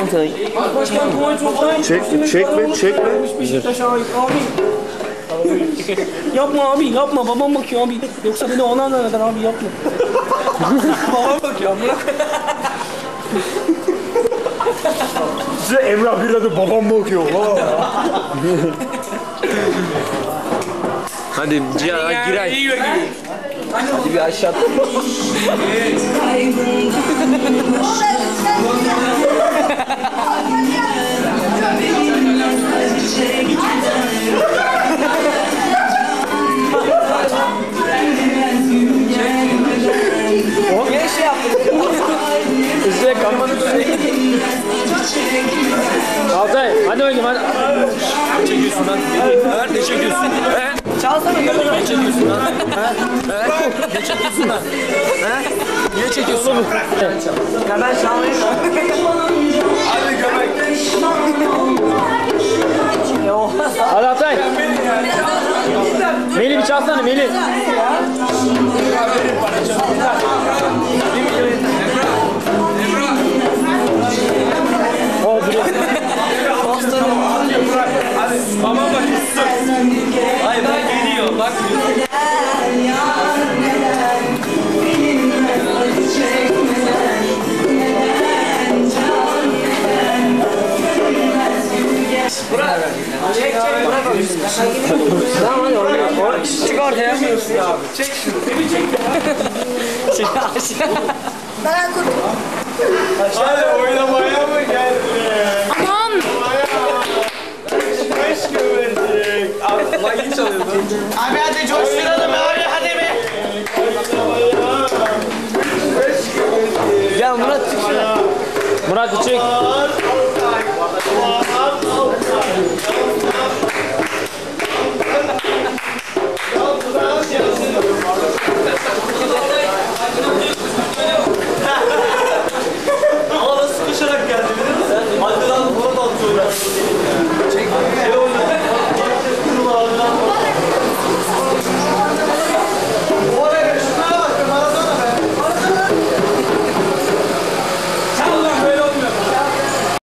Antay. Başkan çoktan Çekme, çekme, çekme. Beşiktaş abi. Abi. yapma abi yapma babam bakıyor abi. Yoksa beni ona neden abi yapma. babam bakıyor bırak. Size Emrah bir adı babam mı okuyor? Hadi Cihan girer. Hadi bir aşağı. Geç yap. Size kafanı Altay hadi bakayım hadi. Ne çekiyorsun lan? Ha, ne çekiyorsun? Mü? Ne çekiyorsun lan? He? He? Ne çekiyorsun lan? He? Niye çekiyorsun? Ya ben çalmayı Hadi göbek. Hadi Altay. Melih bir çalsana Melih. Bak Tamam hadi oraya. Çık ortaya. Çek şunu. Çek aşağı. Hadi oynamaya mı geldin? Abi hadi coşturalım abi hadi be. Gel Murat çık şuna. Murat çık.